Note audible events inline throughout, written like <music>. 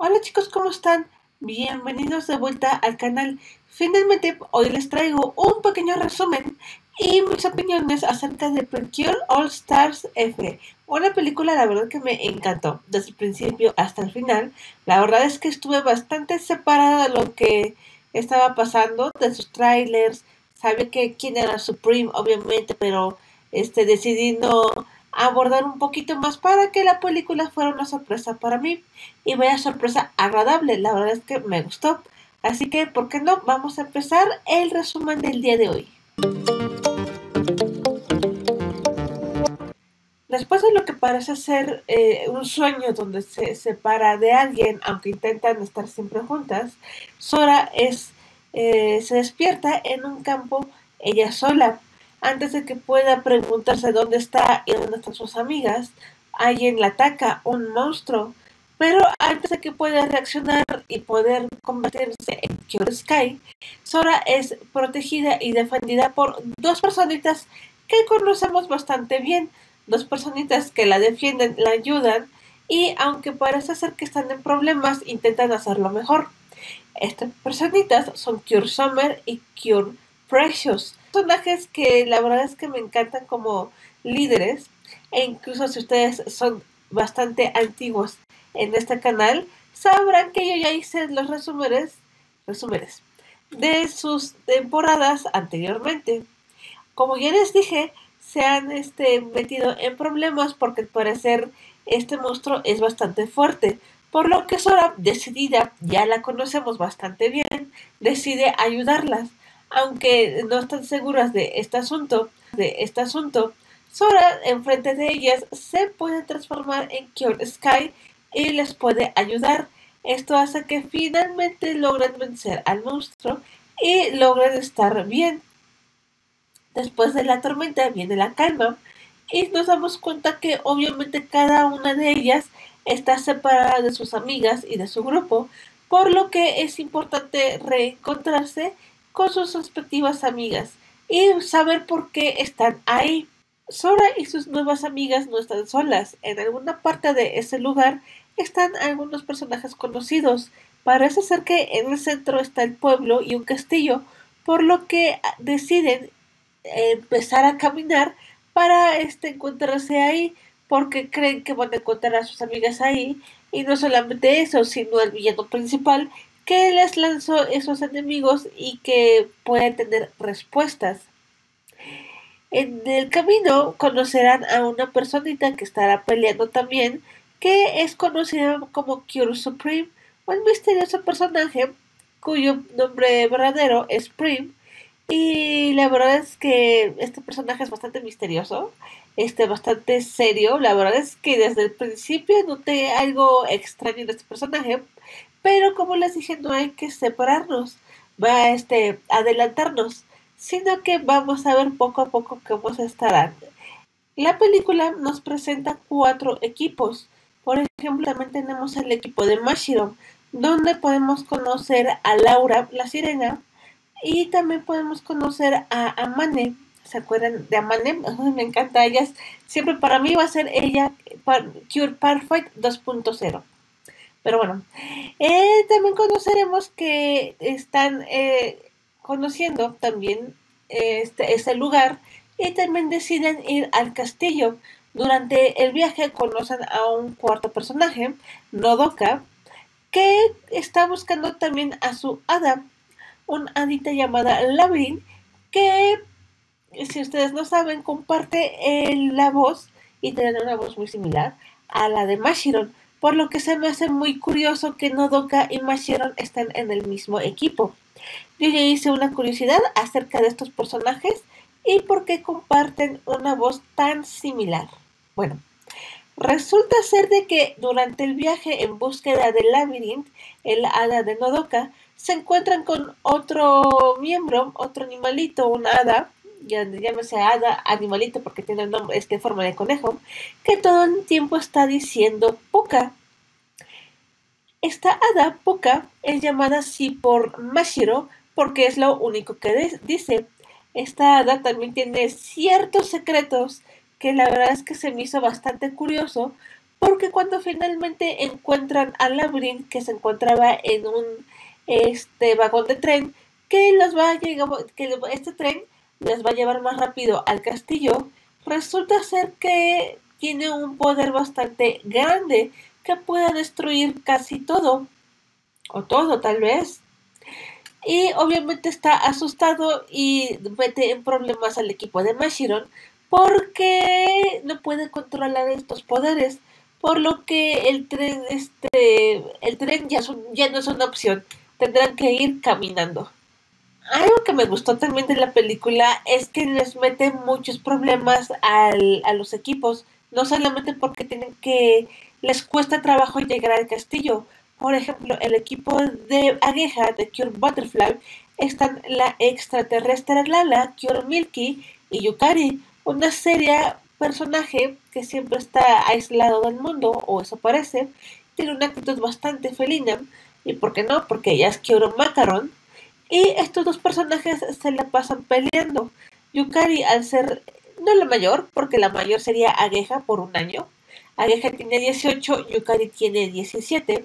Hola chicos, ¿cómo están? Bienvenidos de vuelta al canal. Finalmente hoy les traigo un pequeño resumen y mis opiniones acerca de Precure All Stars F. Una película la verdad que me encantó desde el principio hasta el final. La verdad es que estuve bastante separada de lo que estaba pasando, de sus trailers. Sabía que quién era Supreme, obviamente, pero este decidí no abordar un poquito más para que la película fuera una sorpresa para mí y vaya sorpresa agradable. La verdad es que me gustó. Así que, ¿por qué no? Vamos a empezar el resumen del día de hoy. Después de lo que parece ser eh, un sueño donde se separa de alguien, aunque intentan estar siempre juntas, Sora es, eh, se despierta en un campo ella sola antes de que pueda preguntarse dónde está y dónde están sus amigas, alguien la ataca, un monstruo. Pero antes de que pueda reaccionar y poder convertirse en Cure Sky, Sora es protegida y defendida por dos personitas que conocemos bastante bien. Dos personitas que la defienden, la ayudan y aunque parece ser que están en problemas, intentan hacerlo mejor. Estas personitas son Cure Summer y Cure Precious personajes que la verdad es que me encantan como líderes e incluso si ustedes son bastante antiguos en este canal, sabrán que yo ya hice los resúmenes, resúmenes de sus temporadas anteriormente. Como ya les dije, se han este, metido en problemas porque al parecer este monstruo es bastante fuerte. Por lo que Sora, decidida, ya la conocemos bastante bien, decide ayudarlas aunque no están seguras de este asunto, de este asunto, Sora enfrente de ellas se puede transformar en Cure Sky y les puede ayudar. Esto hace que finalmente logren vencer al monstruo y logren estar bien. Después de la tormenta viene la calma y nos damos cuenta que obviamente cada una de ellas está separada de sus amigas y de su grupo, por lo que es importante reencontrarse con sus respectivas amigas y saber por qué están ahí. Sora y sus nuevas amigas no están solas. En alguna parte de ese lugar están algunos personajes conocidos. Parece ser que en el centro está el pueblo y un castillo, por lo que deciden empezar a caminar para este, encontrarse ahí, porque creen que van a encontrar a sus amigas ahí. Y no solamente eso, sino el villano principal, que les lanzó esos enemigos y que puede tener respuestas. En el camino conocerán a una personita que estará peleando también, que es conocida como Cure Supreme, un misterioso personaje cuyo nombre verdadero es Prim. Y la verdad es que este personaje es bastante misterioso, este bastante serio. La verdad es que desde el principio noté algo extraño en este personaje, pero como les dije, no hay que separarnos, va a este, adelantarnos, sino que vamos a ver poco a poco cómo se estarán. La película nos presenta cuatro equipos. Por ejemplo, también tenemos el equipo de Mashiro, donde podemos conocer a Laura, la sirena, y también podemos conocer a Amane. ¿Se acuerdan de Amane? <laughs> me encanta ella. Siempre para mí va a ser ella Cure Perfect 2.0. Pero bueno, eh, también conoceremos que están eh, conociendo también este, este lugar y también deciden ir al castillo. Durante el viaje conocen a un cuarto personaje, Nodoka, que está buscando también a su hada, un hadita llamada Labyrinth, que si ustedes no saben, comparte la voz y tiene una voz muy similar a la de Mashiron por lo que se me hace muy curioso que Nodoka y Mashiron estén en el mismo equipo. Yo ya hice una curiosidad acerca de estos personajes y por qué comparten una voz tan similar. Bueno, resulta ser de que durante el viaje en búsqueda del Labyrinth, el hada de Nodoka, se encuentran con otro miembro, otro animalito, un hada, llámese hada, animalito porque tiene el nombre, este forma de conejo, que todo el tiempo está diciendo poca. Esta hada poca es llamada así por Mashiro porque es lo único que dice. Esta hada también tiene ciertos secretos que la verdad es que se me hizo bastante curioso porque cuando finalmente encuentran a Labyrinth que se encontraba en un este vagón de tren que los va a llegar, que este tren les va a llevar más rápido al castillo, resulta ser que tiene un poder bastante grande que puede destruir casi todo o todo tal vez. Y obviamente está asustado y mete en problemas al equipo de Mashiron porque no puede controlar estos poderes, por lo que el tren, este, el tren ya, ya no es una opción, tendrán que ir caminando. Algo que me gustó también de la película es que les mete muchos problemas al, a los equipos, no solamente porque tienen que les cuesta trabajo llegar al castillo. Por ejemplo, el equipo de Agueja de Cure Butterfly están la extraterrestre Lala, Cure Milky y Yukari, una seria personaje que siempre está aislado del mundo, o eso parece, tiene una actitud bastante felina, y por qué no, porque ella es Kyoro Macaron, y estos dos personajes se la pasan peleando. Yukari, al ser no la mayor, porque la mayor sería Ageha por un año, Ageha tiene 18, Yukari tiene 17,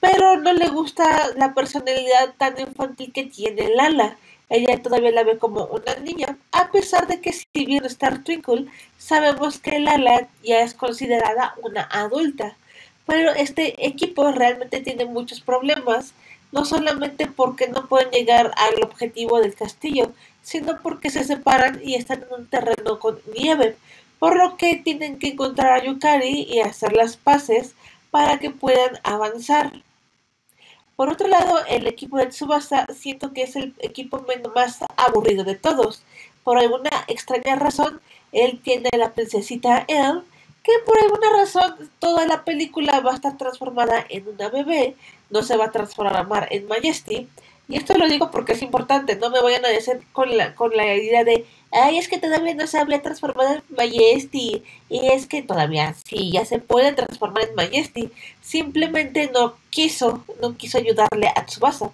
pero no le gusta la personalidad tan infantil que tiene Lala. Ella todavía la ve como una niña, a pesar de que si bien Star Twinkle, sabemos que Lala ya es considerada una adulta. Pero este equipo realmente tiene muchos problemas, no solamente porque no pueden llegar al objetivo del castillo, sino porque se separan y están en un terreno con nieve, por lo que tienen que encontrar a Yukari y hacer las paces para que puedan avanzar. Por otro lado, el equipo de Tsubasa siento que es el equipo más aburrido de todos. Por alguna extraña razón, él tiene a la princesita Elle, que por alguna razón toda la película va a estar transformada en una bebé, no se va a transformar en Majesty. Y esto lo digo porque es importante, no me vayan a decir con la, con la idea de ay, es que todavía no se había transformado en Majesty, y es que todavía sí, ya se puede transformar en Majesty, simplemente no quiso, no quiso ayudarle a Tsubasa.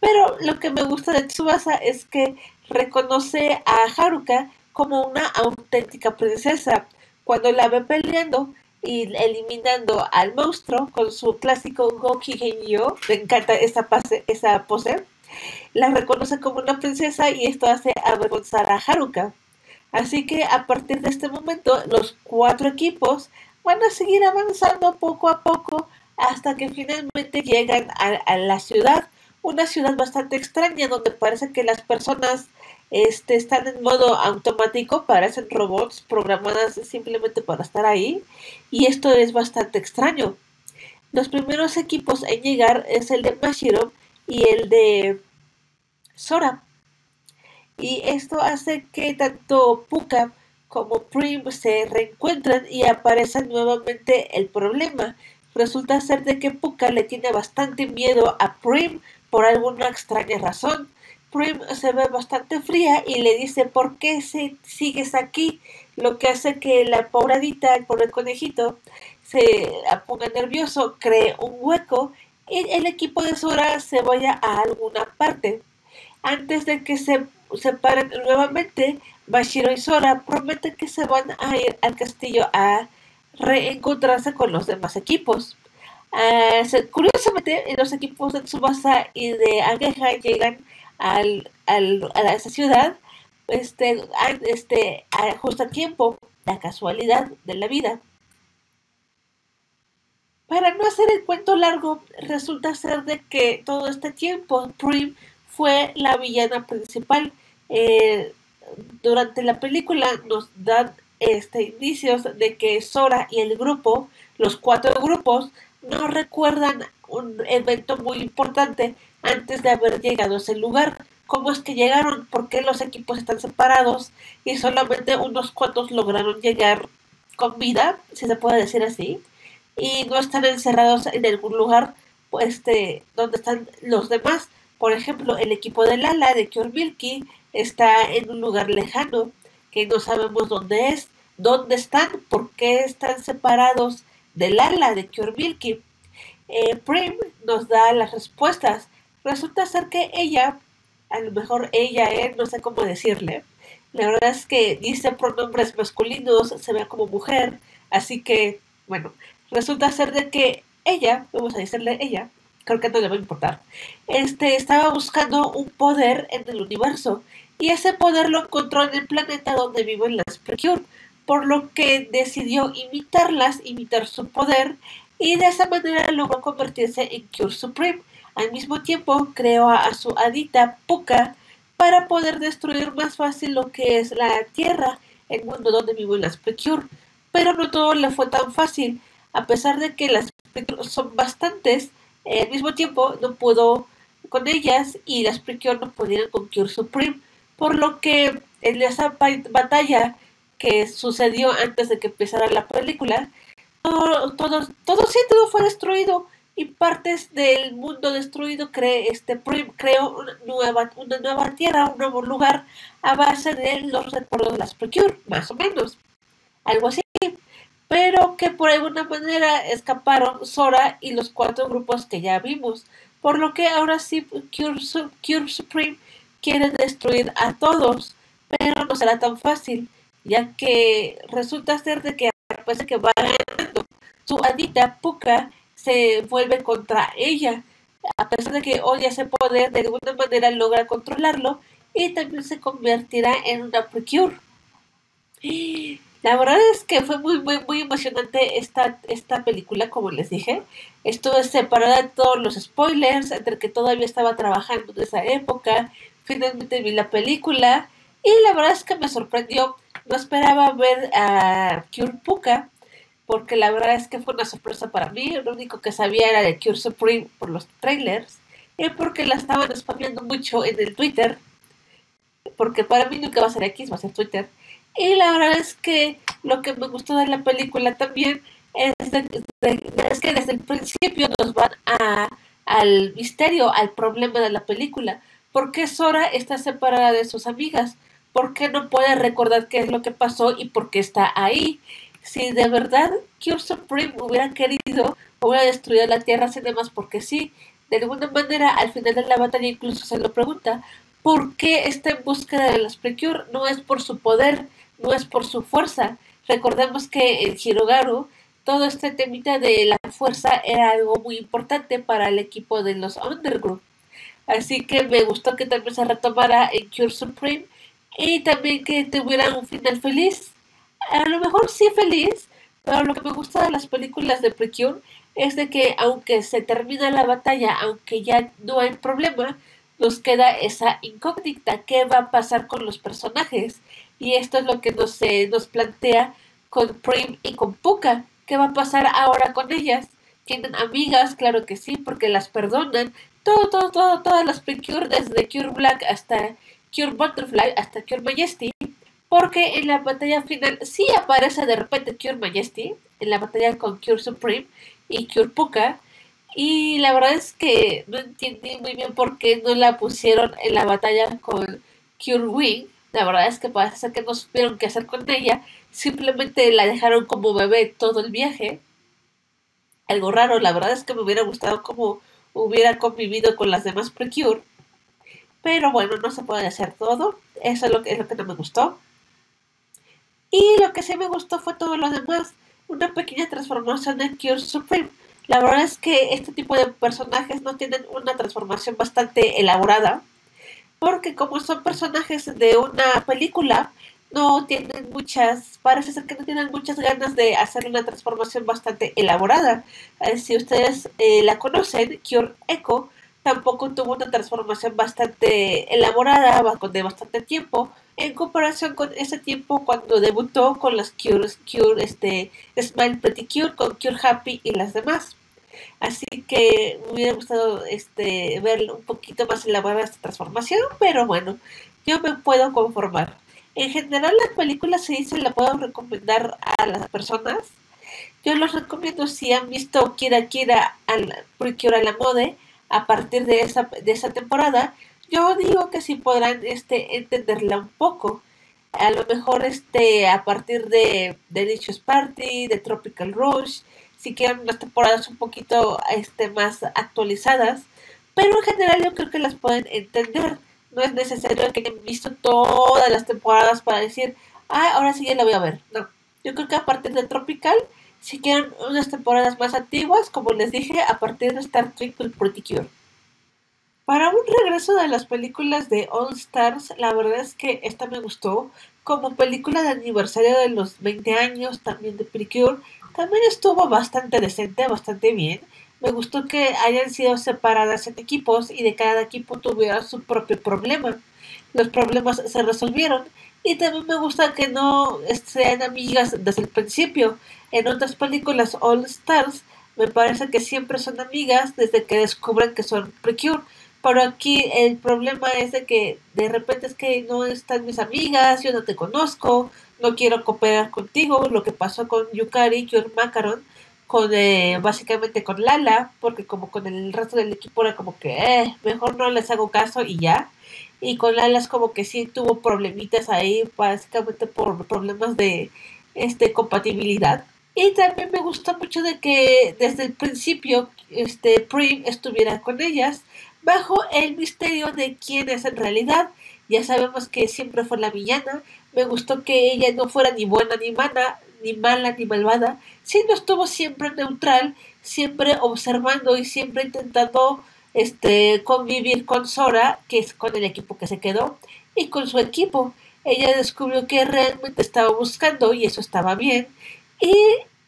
Pero lo que me gusta de Tsubasa es que reconoce a Haruka como una auténtica princesa. Cuando la ve peleando y eliminando al monstruo con su clásico Goki Genyo, me encanta esa, pase, esa pose la reconoce como una princesa y esto hace avergonzar a Haruka. Así que a partir de este momento los cuatro equipos van a seguir avanzando poco a poco hasta que finalmente llegan a, la ciudad, una ciudad bastante extraña donde parece que las personas este, están en modo automático, parecen robots programadas simplemente para estar ahí y esto es bastante extraño. Los primeros equipos en llegar es el de Mashiro y el de Sora. Y esto hace que tanto Puka como Prim se reencuentran y aparece nuevamente el problema. Resulta ser de que Puka le tiene bastante miedo a Prim por alguna extraña razón. Prim se ve bastante fría y le dice ¿por qué se sigues aquí? Lo que hace que la pobradita, el pobre conejito, se ponga nervioso, cree un hueco el equipo de Sora se vaya a alguna parte. Antes de que se separen nuevamente, Bashiro y Sora prometen que se van a ir al castillo a reencontrarse con los demás equipos. Uh, curiosamente, los equipos de Tsubasa y de Ageha llegan al, a esa ciudad este, este, justo a tiempo, la casualidad de la vida. Para no hacer el cuento largo, resulta ser de que todo este tiempo Prim fue la villana principal. Eh, durante la película nos dan este, indicios de que Sora y el grupo, los cuatro grupos, no recuerdan un evento muy importante antes de haber llegado a ese lugar. ¿Cómo es que llegaron? ¿Por qué los equipos están separados? Y solamente unos cuantos lograron llegar con vida, si se puede decir así y no están encerrados en algún lugar este, donde están los demás. Por ejemplo, el equipo de Lala de Milky está en un lugar lejano que no sabemos dónde es, dónde están, por qué están separados de Lala de Milky. Eh, Prim nos da las respuestas. Resulta ser que ella, a lo mejor ella, él, no sé cómo decirle, la verdad es que dice pronombres masculinos, se ve como mujer, así que Bueno, resulta ser de que ella, vamos a decirle ella, creo que no le va a importar, este, estaba buscando un poder en el universo y ese poder lo encontró en el planeta donde viven las Precure, por lo que decidió imitarlas, imitar su poder y de esa manera logró convertirse en Cure Supreme. Al mismo tiempo creó a su adita Puka para poder destruir más fácil lo que es la Tierra, el mundo donde viven las Precure. Pero no todo le fue tan fácil, a pesar de que las Precure son bastantes, al mismo tiempo no pudo con ellas y las Precure no pudieron con Cure Supreme, por lo que en esa batalla que sucedió antes de que empezara la película, todo, todo, todo sí, todo fue destruido y partes del mundo destruido cre, este, creó una nueva, una nueva tierra, un nuevo lugar a base de los recuerdos de las Precure, más o menos. Algo así. Pero que por alguna manera escaparon Sora y los cuatro grupos que ya vimos. Por lo que ahora sí Cure, Cure Supreme quiere destruir a todos. Pero no será tan fácil, ya que resulta ser de que después de que va ganando, su adita Puka se vuelve contra ella. A pesar de que odia ese poder, de alguna manera logra controlarlo y también se convertirá en una Precure. La verdad es que fue muy, muy, muy emocionante esta, esta película, como les dije. Estuve separada de todos los spoilers, entre que todavía estaba trabajando en esa época. Finalmente vi la película y la verdad es que me sorprendió. No esperaba ver a Cure Puka porque la verdad es que fue una sorpresa para mí. Lo único que sabía era de Cure Supreme por los trailers y porque la estaban spameando mucho en el Twitter. Porque para mí nunca va a ser X, va a Twitter. Y la verdad es que lo que me gustó de la película también es, que desde el principio nos van a, al misterio, al problema de la película. ¿Por qué Sora está separada de sus amigas? ¿Por qué no puede recordar qué es lo que pasó y por qué está ahí? Si de verdad Cure Supreme hubiera querido, hubiera destruido la Tierra así demás porque sí, de alguna manera al final de la batalla incluso se lo pregunta, ¿por qué está en búsqueda de las Precure? No es por su poder, no es por su fuerza. Recordemos que en Hirogaru todo este temita de la fuerza era algo muy importante para el equipo de los Underground. Así que me gustó que también se retomara en Cure Supreme y también que tuviera un final feliz a lo mejor sí feliz, pero lo que me gusta de las películas de Precure es de que aunque se termina la batalla, aunque ya no hay problema, nos queda esa incógnita, qué va a pasar con los personajes. Y esto es lo que nos, nos plantea con Prim y con Puka. ¿Qué va a pasar ahora con ellas? ¿Tienen amigas? Claro que sí, porque las perdonan. Todo, todo, todo, todas las Precure, desde Cure Black hasta Cure Butterfly, hasta Cure Majesty, porque en la batalla final sí aparece de repente Cure Majesty, en la batalla con Cure Supreme y Cure Puka. Y la verdad es que no entendí muy bien por qué no la pusieron en la batalla con Cure Wing. La verdad es que parece que no supieron qué hacer con ella. Simplemente la dejaron como bebé todo el viaje. Algo raro, la verdad es que me hubiera gustado como hubiera convivido con las demás Precure. Pero bueno, no se puede hacer todo. Eso es lo que, es lo que no me gustó. Y lo que sí me gustó fue todo lo demás. Una pequeña transformación de Cure Supreme. La verdad es que este tipo de personajes no tienen una transformación bastante elaborada. Porque como son personajes de una película, no tienen muchas, parece ser que no tienen muchas ganas de hacer una transformación bastante elaborada. Eh, si ustedes eh, la conocen, Cure Echo tampoco tuvo una transformación bastante elaborada, de bastante tiempo, en comparación con ese tiempo cuando debutó con las Cure, Cure este, Smile Pretty Cure, con Cure Happy y las demás. Así que me hubiera gustado este, ver un poquito más elaborada esta transformación, pero bueno, yo me puedo conformar. En general, la película se dice la puedo recomendar a las personas. Yo los recomiendo si han visto Kira Kira al Cure a la Mode a partir de esa, de esa temporada yo digo que sí podrán este, entenderla un poco. A lo mejor este, a partir de, de Party, de Tropical Rush, si quieren unas temporadas un poquito este, más actualizadas. Pero en general yo creo que las pueden entender. No es necesario que hayan visto todas las temporadas para decir, ah, ahora sí ya la voy a ver. No, yo creo que a partir de Tropical si quieren unas temporadas más antiguas, como les dije, a partir de Star Trek Pretty Cure. Para un regreso de las películas de All Stars, la verdad es que esta me gustó. Como película de aniversario de los 20 años, también de Precure, también estuvo bastante decente, bastante bien. Me gustó que hayan sido separadas en equipos y de cada equipo tuviera su propio problema. Los problemas se resolvieron y también me gusta que no sean amigas desde el principio. En otras películas All Stars me parece que siempre son amigas desde que descubren que son Precure pero aquí el problema es de que de repente es que no están mis amigas, yo no te conozco, no quiero cooperar contigo, lo que pasó con Yukari, Your Macaron, con eh, básicamente con Lala, porque como con el resto del equipo era como que eh, mejor no les hago caso y ya. Y con Lala es como que sí tuvo problemitas ahí, básicamente por problemas de este compatibilidad. Y también me gustó mucho de que desde el principio este Prim estuviera con ellas bajo el misterio de quién es en realidad. Ya sabemos que siempre fue la villana. Me gustó que ella no fuera ni buena ni mala, ni mala ni malvada, sino estuvo siempre neutral, siempre observando y siempre intentando este convivir con Sora, que es con el equipo que se quedó, y con su equipo. Ella descubrió que realmente estaba buscando y eso estaba bien. Y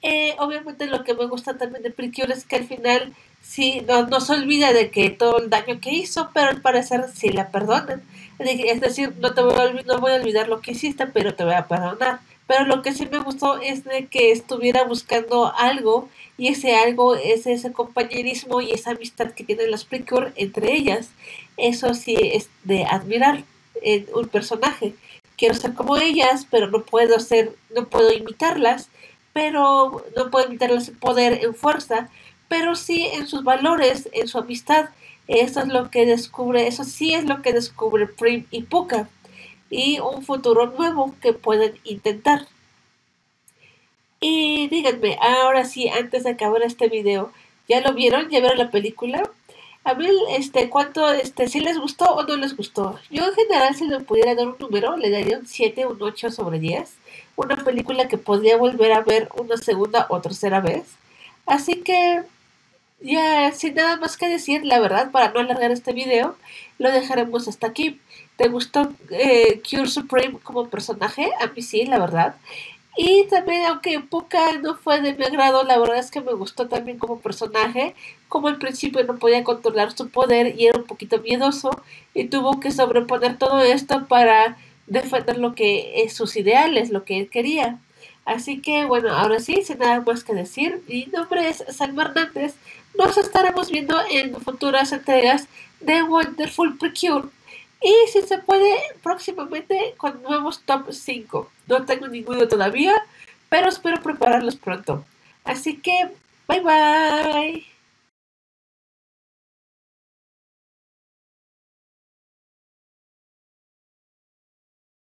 eh, obviamente lo que me gusta también de Precure es que al final sí, no, no se olvida de que todo el daño que hizo, pero al parecer sí la perdonan. Es decir, no te voy a, no voy a olvidar lo que hiciste, pero te voy a perdonar. Pero lo que sí me gustó es de que estuviera buscando algo y ese algo es ese compañerismo y esa amistad que tienen las Precure entre ellas. Eso sí es de admirar un personaje. Quiero ser como ellas, pero no puedo ser, no puedo imitarlas, pero no puedo imitarlas en poder, en fuerza, pero sí en sus valores, en su amistad. Eso es lo que descubre, eso sí es lo que descubre Prim y Puka. Y un futuro nuevo que pueden intentar. Y díganme, ahora sí, antes de acabar este video, ¿ya lo vieron? ¿Ya vieron la película? A mí, este, ¿cuánto, este, si les gustó o no les gustó? Yo en general, si le pudiera dar un número, le daría un 7, un 8 sobre 10. Una película que podría volver a ver una segunda o tercera vez. Así que ya, sin nada más que decir, la verdad, para no alargar este video, lo dejaremos hasta aquí. ¿Te gustó eh, Cure Supreme como personaje? A mí sí, la verdad. Y también, aunque Puka no fue de mi agrado, la verdad es que me gustó también como personaje. Como al principio no podía controlar su poder y era un poquito miedoso, y tuvo que sobreponer todo esto para defender lo que es sus ideales, lo que él quería. Así que bueno, ahora sí, sin nada más que decir, mi nombre es Salma Hernández. Nos estaremos viendo en futuras entregas de Wonderful Precure. Y si se puede, próximamente con nuevos top 5. No tengo ninguno todavía, pero espero prepararlos pronto. Así que, bye bye.